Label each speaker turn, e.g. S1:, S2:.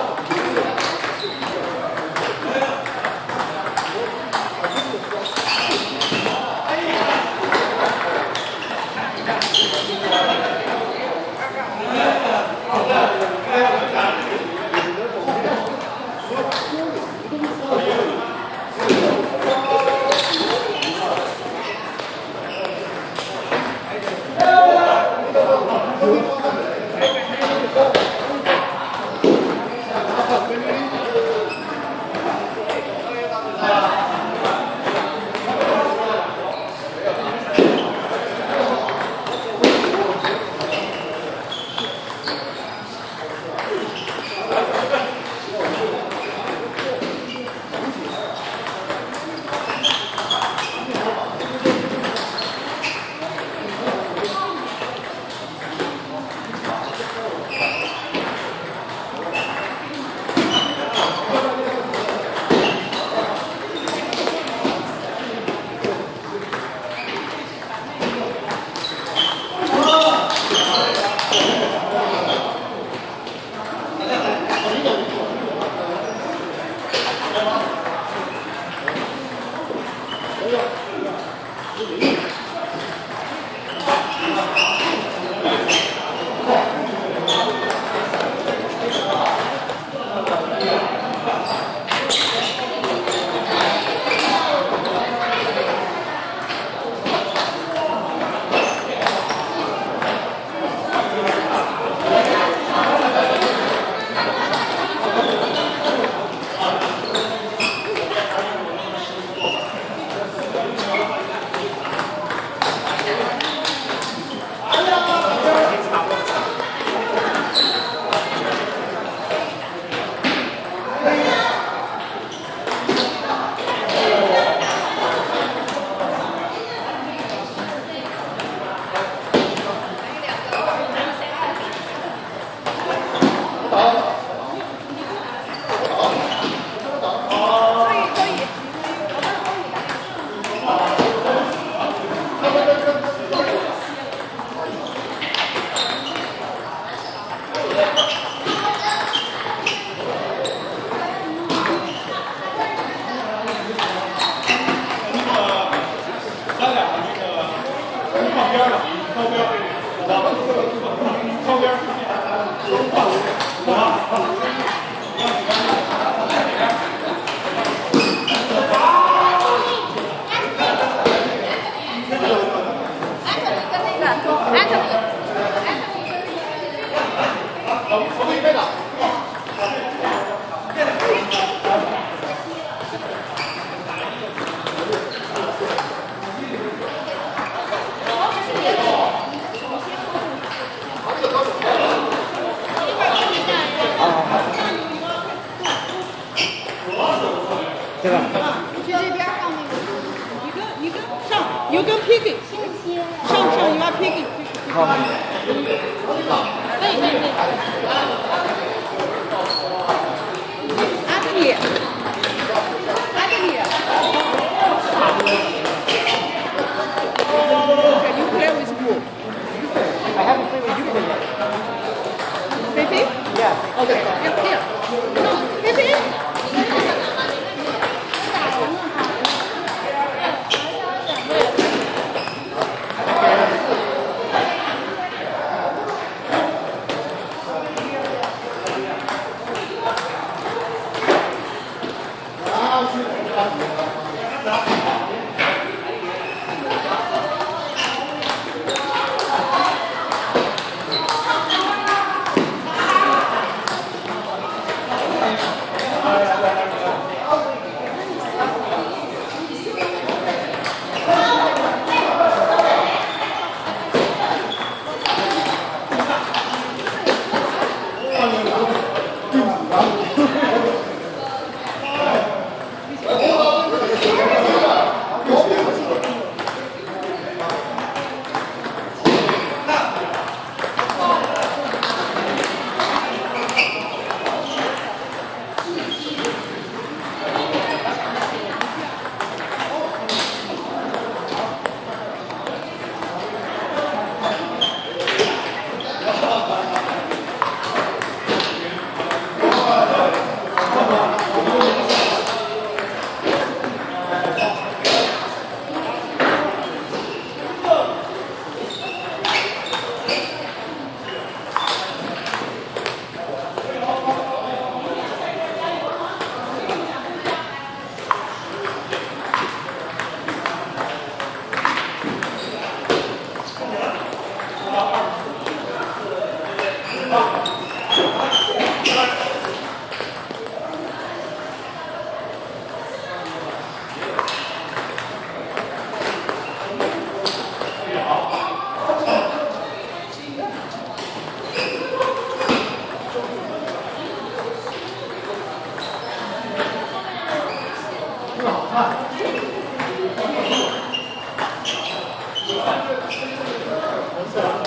S1: 감사합니다. 아,
S2: 放边儿了，放边儿，好吧。放边儿，抄边儿，走，放屋，走吧。
S3: from Thank you.